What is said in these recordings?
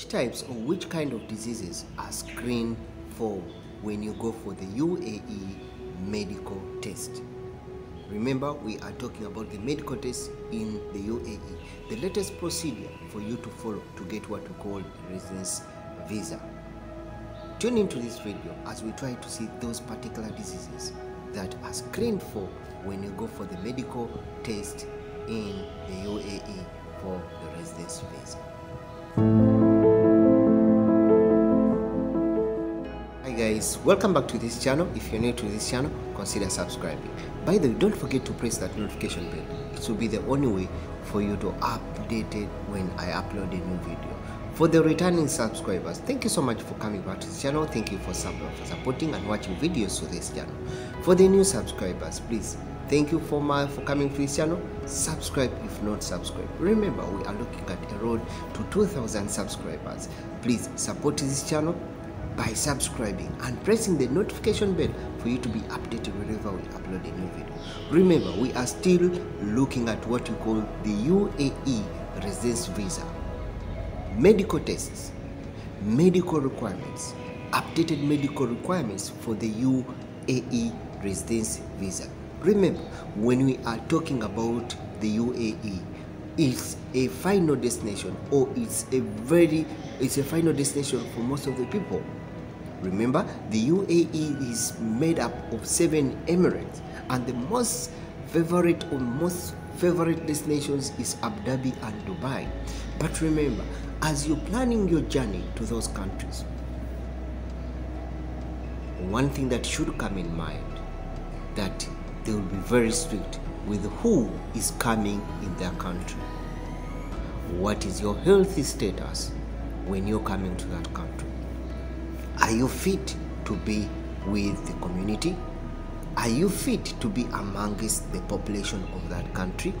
Which types or which kind of diseases are screened for when you go for the UAE medical test? Remember, we are talking about the medical test in the UAE, the latest procedure for you to follow to get what we call residence visa. Tune into this video as we try to see those particular diseases that are screened for when you go for the medical test in the UAE for the residence visa. Guys, welcome back to this channel. If you're new to this channel, consider subscribing. By the way, don't forget to press that notification bell. It will be the only way for you to update it when I upload a new video. For the returning subscribers, thank you so much for coming back to this channel. Thank you for, for supporting and watching videos to this channel. For the new subscribers, please thank you for my for coming to this channel. Subscribe if not subscribe. Remember, we are looking at a road to 2,000 subscribers. Please support this channel by subscribing and pressing the notification bell for you to be updated whenever we upload a new video. Remember, we are still looking at what we call the UAE residence visa. Medical tests, medical requirements, updated medical requirements for the UAE residence visa. Remember, when we are talking about the UAE, it's a final destination or it's a very it's a final destination for most of the people remember the uae is made up of seven emirates and the most favorite or most favorite destinations is abu dhabi and dubai but remember as you're planning your journey to those countries one thing that should come in mind that they will be very strict with who is coming in their country. What is your healthy status when you're coming to that country? Are you fit to be with the community? Are you fit to be amongst the population of that country?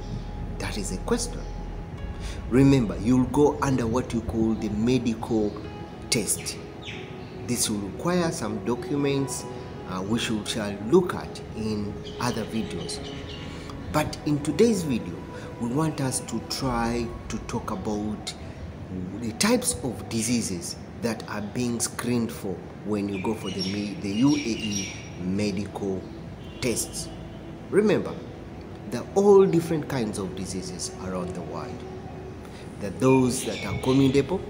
That is a question. Remember, you'll go under what you call the medical test. This will require some documents uh, which we shall look at in other videos. But in today's video, we want us to try to talk about the types of diseases that are being screened for when you go for the, the UAE medical tests. Remember, there are all different kinds of diseases around the world. There are those that are communicable,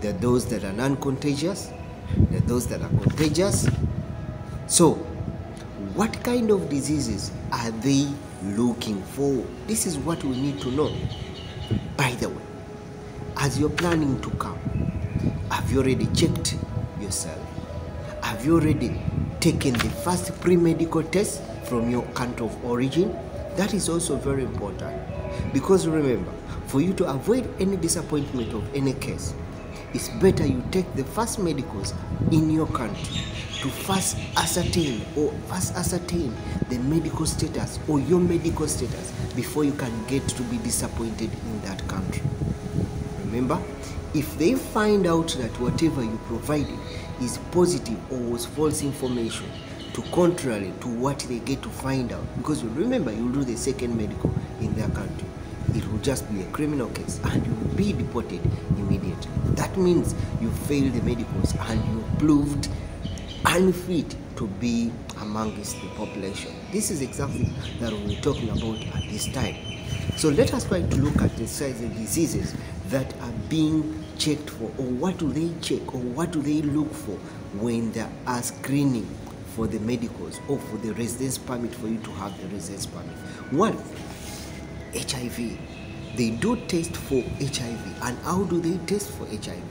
there are those that are non-contagious, there are those that are contagious, so, what kind of diseases are they looking for? This is what we need to know. By the way, as you're planning to come, have you already checked yourself? Have you already taken the first pre medical test from your country of origin? That is also very important because remember, for you to avoid any disappointment of any case, it's better you take the first medicals in your country to first ascertain or first ascertain the medical status or your medical status before you can get to be disappointed in that country. Remember, if they find out that whatever you provided is positive or was false information, to contrary to what they get to find out, because remember you'll do the second medical in their country, it will just be a criminal case and you will be deported immediately. That means you failed the medicals and you proved unfit to be amongst the population. This is exactly that we're talking about at this time. So let us try to look at the size of diseases that are being checked for, or what do they check, or what do they look for when they are screening for the medicals or for the residence permit for you to have the residence permit. One, HIV. They do test for HIV. And how do they test for HIV?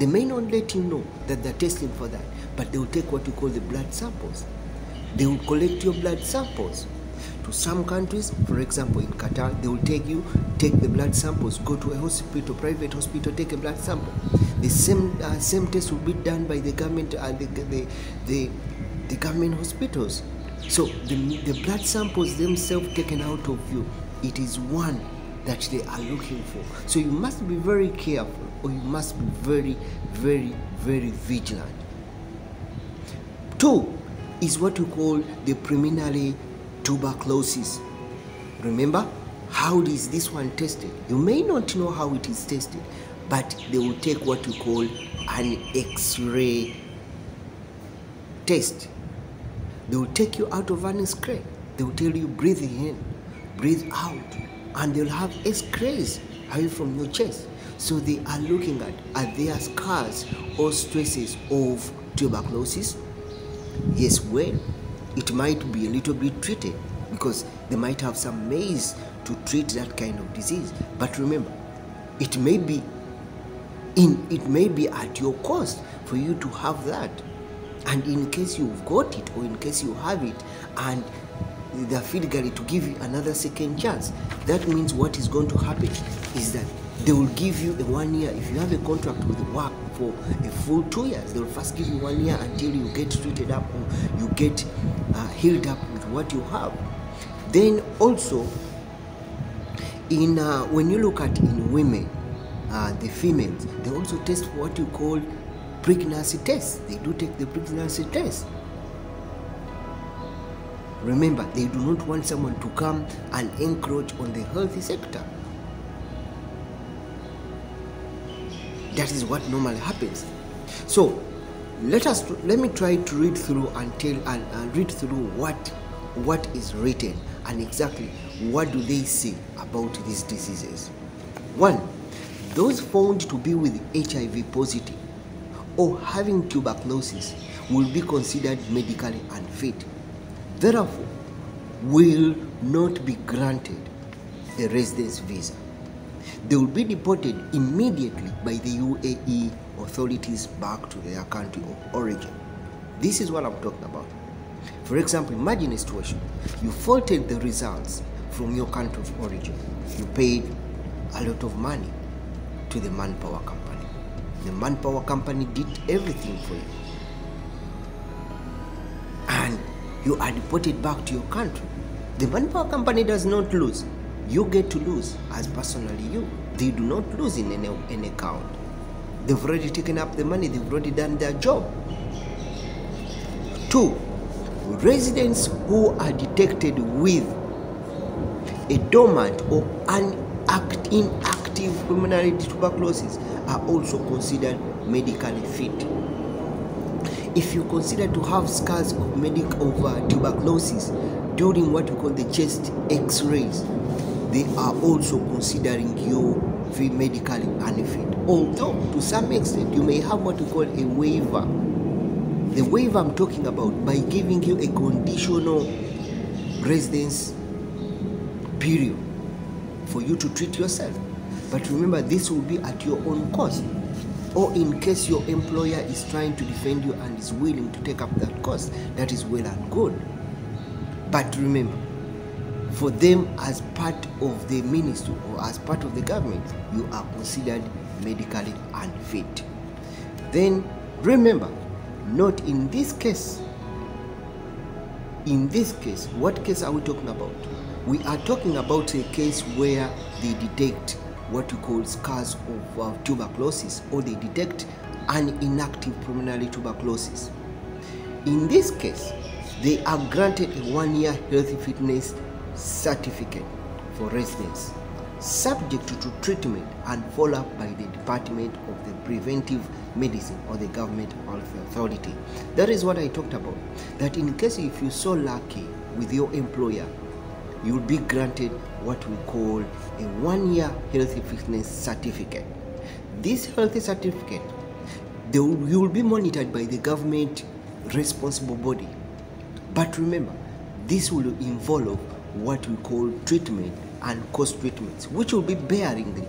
They may not let you know that they're testing for that, but they will take what you call the blood samples. They will collect your blood samples. To some countries, for example, in Qatar, they will take you, take the blood samples, go to a hospital, private hospital, take a blood sample. The same uh, same test will be done by the government and the, the, the, the government hospitals. So the, the blood samples themselves taken out of you, it is one that they are looking for. So you must be very careful or you must be very, very, very vigilant. Two is what we call the preliminary tuberculosis. Remember, how is this one tested? You may not know how it is tested, but they will take what we call an x-ray test they will take you out of an x-ray they will tell you breathe in breathe out and they'll have x-rays away from your chest so they are looking at are there scars or stresses of tuberculosis yes well it might be a little bit treated because they might have some maize to treat that kind of disease. But remember it may be in it may be at your cost for you to have that. And in case you've got it or in case you have it and the field gallery to give you another second chance that means what is going to happen is that they will give you a one year. If you have a contract with work for a full two years they will first give you one year until you get treated up or you get uh, healed up with what you have. Then also in uh, when you look at in women uh, the females they also test what you call pregnancy test. They do take the pregnancy test. Remember they do not want someone to come and encroach on the health sector that is what normally happens. So let us let me try to read through and tell and, read through what what is written and exactly what do they say about these diseases. One those found to be with hiv positive or having tuberculosis will be considered medically unfit. Therefore will not be granted a residence visa they will be deported immediately by the UAE authorities back to their country of origin. This is what I'm talking about. For example, imagine a situation you faulted the results from your country of origin. You paid a lot of money to the manpower company. The manpower company did everything for you. And you are deported back to your country. The manpower company does not lose you get to lose as personally you. They do not lose in any, any account. They've already taken up the money, they've already done their job. Two, residents who are detected with a dormant or an act, inactive pulmonary tuberculosis are also considered medically fit. If you consider to have scars of, medic, uh, tuberculosis during what we call the chest x-rays, they are also considering you medical benefit. Although, to some extent, you may have what we call a waiver. The waiver I'm talking about by giving you a conditional residence period for you to treat yourself. But remember, this will be at your own cost. Or in case your employer is trying to defend you and is willing to take up that cost, that is well and good. But remember, for them as part of the ministry or as part of the government, you are considered medically unfit. Then remember, not in this case. In this case, what case are we talking about? We are talking about a case where they detect what we call scars of uh, tuberculosis or they detect an inactive pulmonary tuberculosis. In this case, they are granted a one year healthy fitness certificate for residents subject to treatment and follow-up by the Department of the Preventive Medicine or the Government Health Authority. That is what I talked about. That in case if you're so lucky with your employer, you'll be granted what we call a one-year healthy fitness certificate. This healthy certificate, will, you will be monitored by the government responsible body. But remember, this will involve what we call treatment and cost treatments, which will be bearing the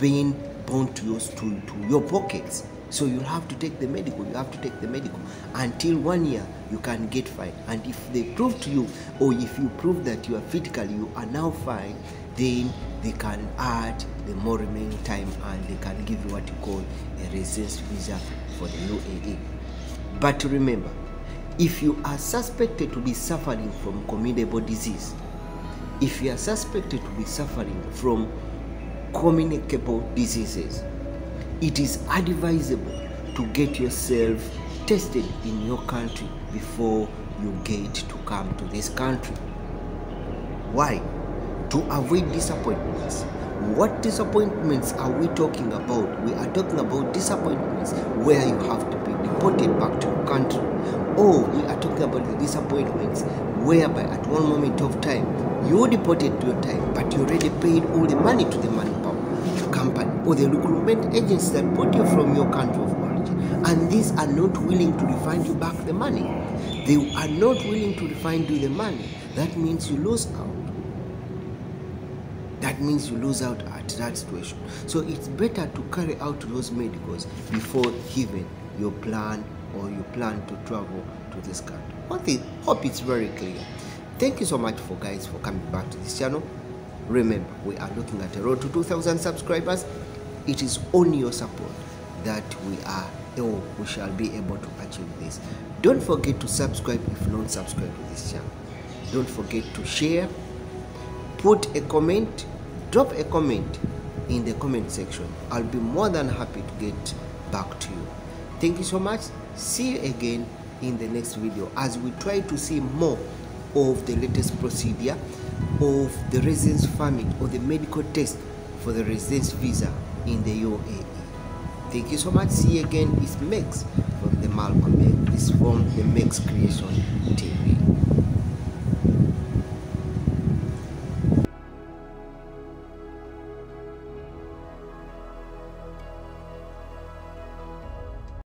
being bound to your, to, to your pockets. So you'll have to take the medical, you have to take the medical until one year you can get fine. And if they prove to you, or if you prove that you are physically, you are now fine, then they can add the more remaining time and they can give you what you call a residence visa for the UAE. But remember, if you are suspected to be suffering from communicable disease, if you are suspected to be suffering from communicable diseases, it is advisable to get yourself tested in your country before you get to come to this country. Why? To avoid disappointments. What disappointments are we talking about? We are talking about disappointments where you have to be deported back to your country. Or we are talking about the disappointments whereby at one moment of time you deported to your time, but you already paid all the money to the manpower company or the recruitment agency that brought you from your country of origin. And these are not willing to refund you back the money. They are not willing to refund you the money. That means you lose out that means you lose out at that situation. So it's better to carry out those medicals before even your plan or you plan to travel to this country. One thing, hope it's very clear. Thank you so much for guys for coming back to this channel. Remember, we are looking at a road to 2,000 subscribers. It is on your support that we are or we shall be able to achieve this. Don't forget to subscribe if not subscribe to this channel. Don't forget to share put a comment drop a comment in the comment section i'll be more than happy to get back to you thank you so much see you again in the next video as we try to see more of the latest procedure of the residence permit or the medical test for the residence visa in the UAE. Thank you so much. See you again. It's Mex from the Malcolm X. This from the Mex Creation